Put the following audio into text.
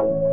you